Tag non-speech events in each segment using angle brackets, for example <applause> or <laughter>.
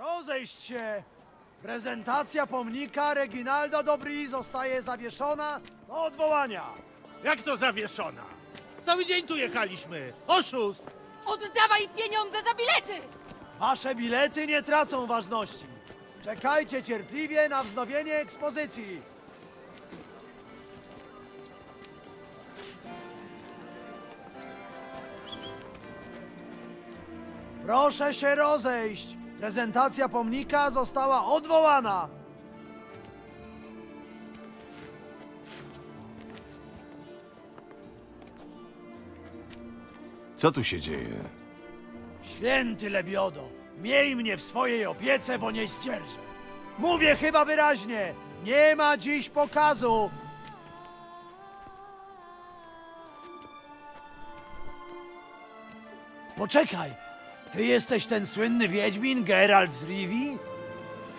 Rozejść się! Prezentacja pomnika Reginaldo Dobry zostaje zawieszona do odwołania. Jak to zawieszona? Cały dzień tu jechaliśmy. Oszust! Oddawaj pieniądze za bilety! Wasze bilety nie tracą ważności. Czekajcie cierpliwie na wznowienie ekspozycji. Proszę się rozejść. Prezentacja pomnika została odwołana. Co tu się dzieje? Święty Lebiodo, miej mnie w swojej opiece, bo nie zdzierżę. Mówię chyba wyraźnie, nie ma dziś pokazu. Poczekaj, ty jesteś ten słynny wiedźmin Geralt z Rivi?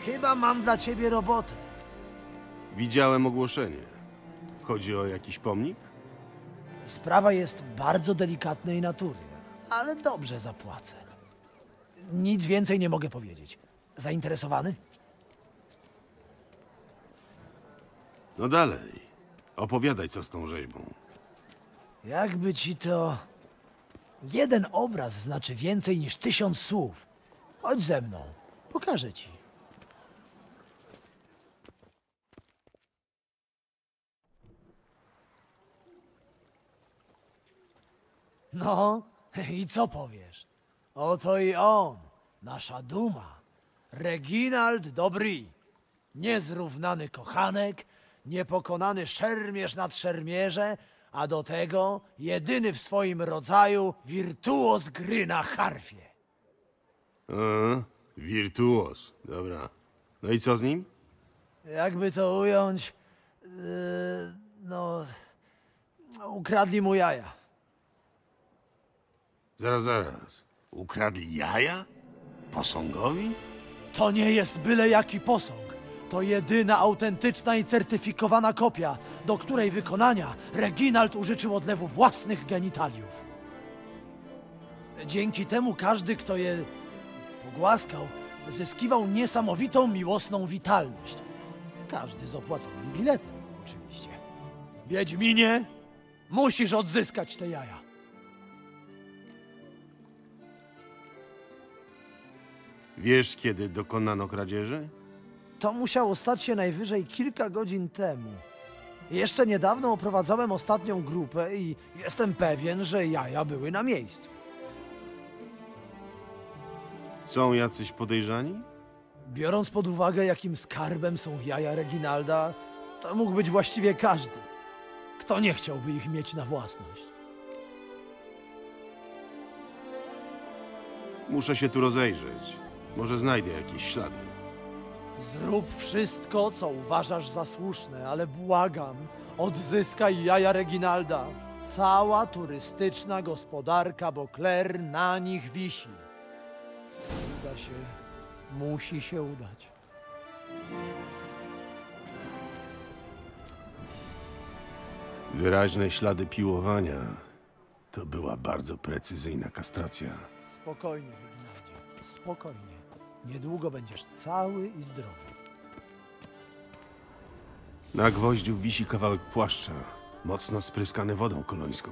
Chyba mam dla ciebie robotę. Widziałem ogłoszenie. Chodzi o jakiś pomnik? Sprawa jest bardzo delikatnej natury, ale dobrze zapłacę. Nic więcej nie mogę powiedzieć. Zainteresowany? No dalej. Opowiadaj, co z tą rzeźbą. Jakby ci to. Jeden obraz znaczy więcej niż tysiąc słów. Chodź ze mną, pokażę ci. No, <laughs> i co powiesz? Oto i on, nasza duma. Reginald Dobry. Niezrównany kochanek, niepokonany szermierz nad szermierze, a do tego jedyny w swoim rodzaju wirtuoz gry na harfie. A, wirtuos. Dobra. No i co z nim? Jakby to ująć, yy, no, ukradli mu jaja. Zaraz, zaraz. Ukradli jaja? Posągowi? To nie jest byle jaki posąg. To jedyna autentyczna i certyfikowana kopia, do której wykonania Reginald użyczył odlewu własnych genitaliów. Dzięki temu każdy, kto je pogłaskał, zyskiwał niesamowitą miłosną witalność. Każdy z opłaconym biletem, oczywiście. Wiedźminie, musisz odzyskać te jaja. Wiesz, kiedy dokonano kradzieży? To musiało stać się najwyżej kilka godzin temu. Jeszcze niedawno oprowadzałem ostatnią grupę i jestem pewien, że jaja były na miejscu. Są jacyś podejrzani? Biorąc pod uwagę, jakim skarbem są jaja Reginalda, to mógł być właściwie każdy. Kto nie chciałby ich mieć na własność? Muszę się tu rozejrzeć. Może znajdę jakieś ślady. Zrób wszystko, co uważasz za słuszne, ale błagam, odzyskaj jaja Reginalda. Cała turystyczna gospodarka Bokler na nich wisi. Uda się, musi się udać. Wyraźne ślady piłowania. To była bardzo precyzyjna kastracja. Spokojnie, Reginaldzie, spokojnie. Niedługo będziesz cały i zdrowy. Na gwoździu wisi kawałek płaszcza, mocno spryskany wodą kolońską.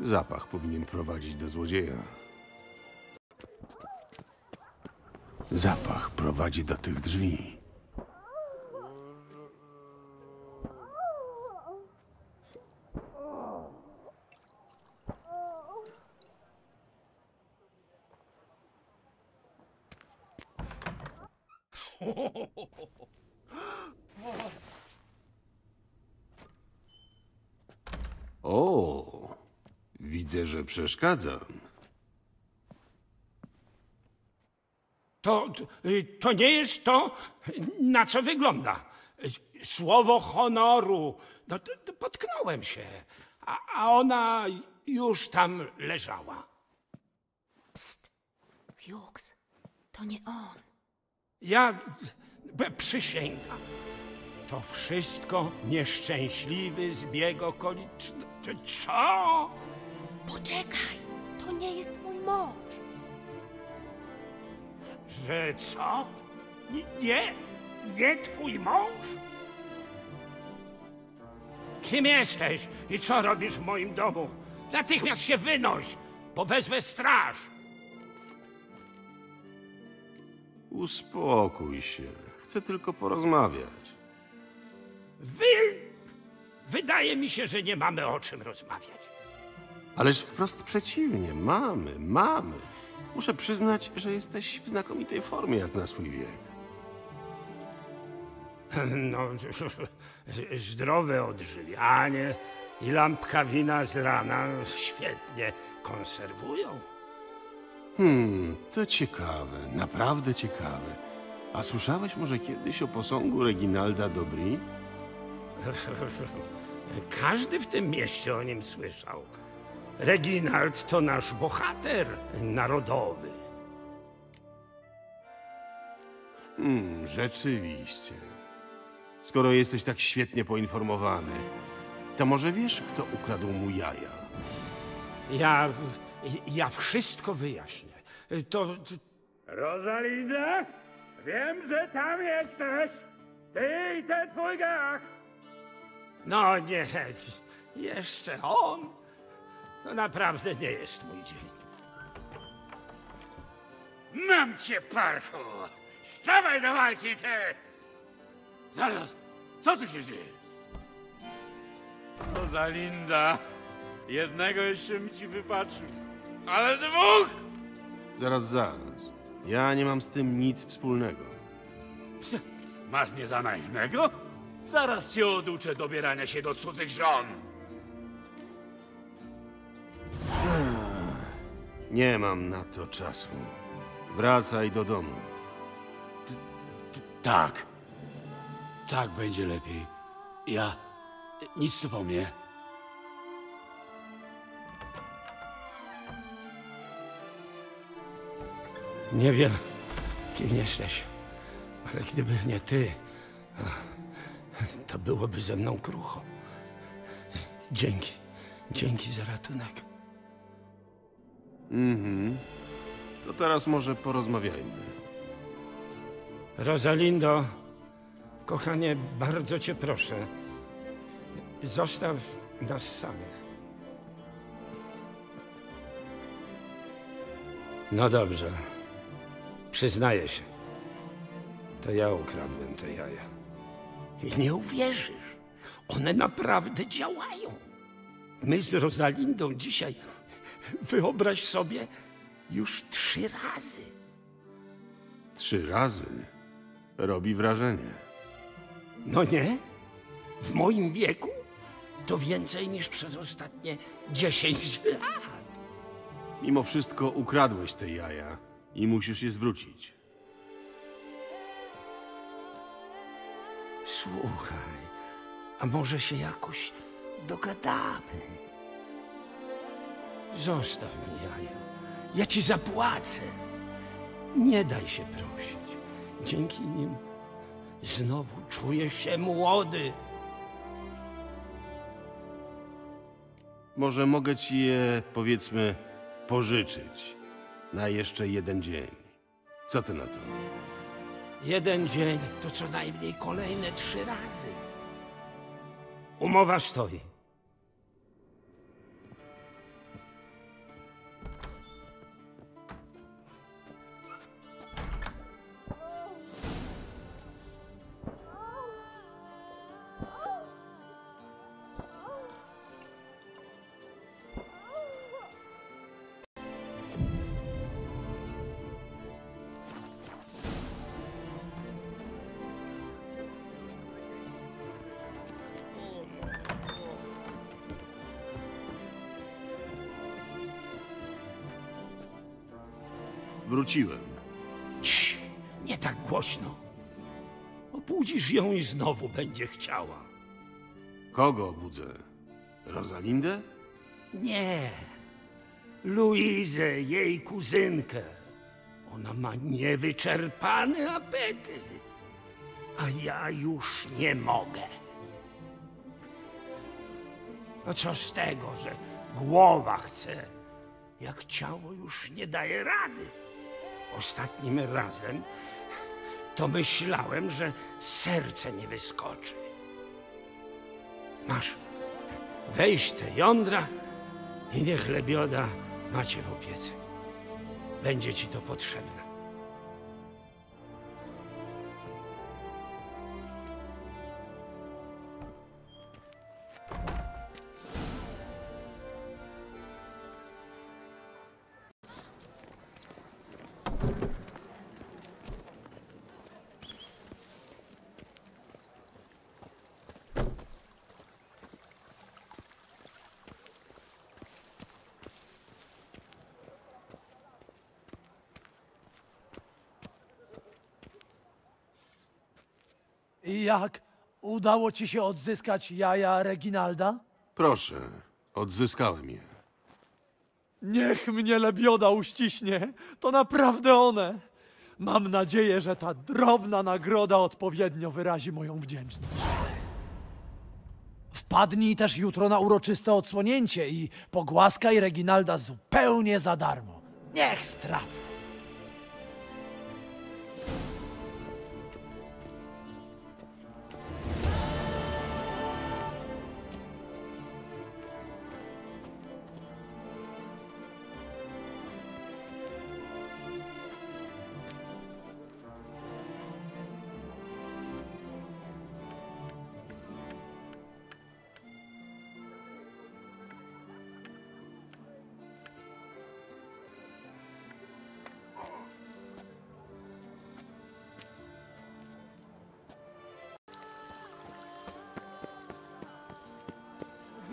Zapach powinien prowadzić do złodzieja. Zapach prowadzi do tych drzwi. O, widzę, że przeszkadzam. To, y, to nie jest to, na co wygląda. Słowo honoru. No, potknąłem się, a, a ona już tam leżała. Psst. Hughes, to nie on. Ja przysięgam. To wszystko nieszczęśliwy zbieg okoliczności. Co? Poczekaj, to nie jest mój mąż. Że co? Nie? Nie twój mąż? Kim jesteś i co robisz w moim domu? Natychmiast się wynoś, bo wezwę straż. Uspokój się. Chcę tylko porozmawiać. Wy... Wydaje mi się, że nie mamy o czym rozmawiać. Ależ wprost przeciwnie. Mamy, mamy. Muszę przyznać, że jesteś w znakomitej formie jak na swój wiek. <laughs> No, <laughs> zdrowe odżywianie i lampka wina z rana świetnie konserwują. Hmm, to ciekawe, naprawdę ciekawe. A słyszałeś może kiedyś o posągu Reginalda Dobry? <laughs> Każdy w tym mieście o nim słyszał. Reginald to nasz bohater narodowy. Hmm, rzeczywiście. Skoro jesteś tak świetnie poinformowany, to może wiesz, kto ukradł mu jaja? Ja, ja wszystko wyjaśnię. To, to Rosalinda, wiem, że tam jesteś. Ty i ten twój gach. no nie, jeszcze on. To naprawdę nie jest mój dzień. Mam cię, parchu. Stawaj do walki, ty. Zaraz, co tu się dzieje? Rosalinda, jednego jeszcze mi ci wypatrzył, ale dwóch! Zaraz, zaraz. Ja nie mam z tym nic wspólnego. <laughs> Masz mnie za naiwnego? Zaraz cię oduczę dobierania się do cudzych żon. <sighs> Nie mam na to czasu. Wracaj do domu. Tak. Tak będzie lepiej. Ja... Nic tu po mnie. Nie wiem, kim jesteś, ale gdyby nie ty, to byłoby ze mną krucho. Dzięki, dzięki za ratunek. Mhm. To teraz może porozmawiajmy. Rosalindo, kochanie, bardzo cię proszę, zostaw nas samych. No dobrze, przyznaję się. To ja ukradłem te jaja. I nie uwierzysz, one naprawdę działają. My z Rosalindą dzisiaj, wyobraź sobie, już trzy razy. Trzy razy. Robi wrażenie. No nie? W moim wieku to więcej niż przez ostatnie 10 lat. Mimo wszystko ukradłeś te jaja i musisz je zwrócić. Słuchaj, a może się jakoś dogadamy? Zostaw mi jaja. Ja ci zapłacę. Nie daj się prosić. Dzięki nim znowu czujesz się młody. Może mogę ci je, powiedzmy, pożyczyć na jeszcze jeden dzień. Co ty na to? Jeden dzień to co najmniej kolejne trzy razy. Umowa stoi. Wróciłem. Cii, nie tak głośno. Obudzisz ją i znowu będzie chciała. Kogo obudzę? Rosalindę? Nie. Luizę, jej kuzynkę. Ona ma niewyczerpany apetyt. A ja już nie mogę. No co z tego, że głowa chce, jak ciało już nie daje rady. Ostatnim razem, to myślałem, że serce nie wyskoczy. Masz, weź te jądra i niech lebioda macie w opiece. Będzie ci to potrzebne. Jak? Udało ci się odzyskać jaja Reginalda? Proszę, odzyskałem je. Niech mnie lebioda uściśnie. To naprawdę one. Mam nadzieję, że ta drobna nagroda odpowiednio wyrazi moją wdzięczność. Wpadnij też jutro na uroczyste odsłonięcie i pogłaskaj Reginalda zupełnie za darmo. Niech stracę.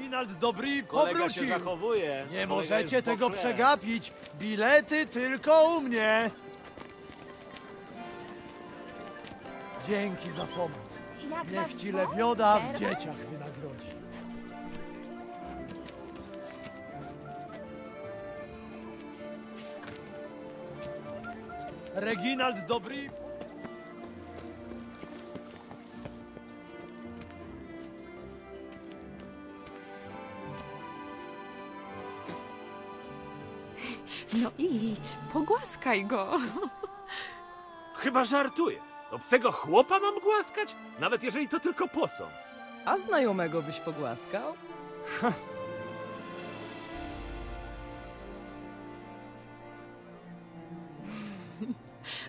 Reginald Dobry Kolega się powrócił. zachowuje. Nie Kolega możecie jest tego przegapić. Bilety tylko u mnie. Dzięki za pomoc. Jak Niech was ci zwą? lebioda w dzieciach wynagrodzi. Reginald Dobry. No idź, pogłaskaj go. <laughs> Chyba żartuje. Obcego chłopa mam głaskać? Nawet jeżeli to tylko posąg. A znajomego byś pogłaskał? <laughs>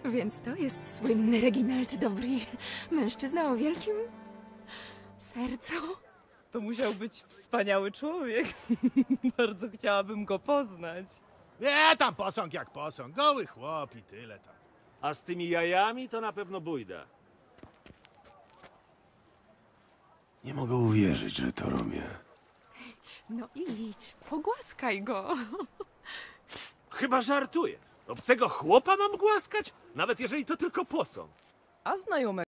Więc to jest słynny Reginald Dobry. Mężczyzna o wielkim sercu. To musiał być wspaniały człowiek. <laughs> Bardzo chciałabym go poznać. Nie, tam posąg jak posąg. Goły chłop i tyle tam. A z tymi jajami to na pewno bójda. Nie mogę uwierzyć, że to robię. No idź, pogłaskaj go. Chyba żartuje. Obcego chłopa mam głaskać? Nawet jeżeli to tylko posąg. A znajomego